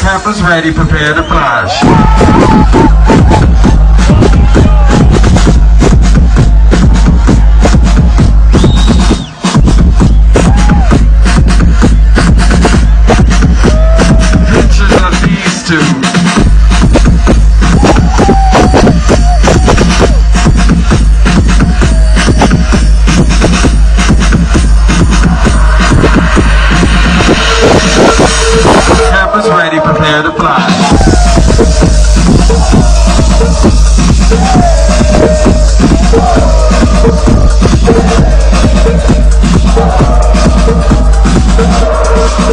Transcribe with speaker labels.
Speaker 1: Campers ready, prepare to flash. Pictures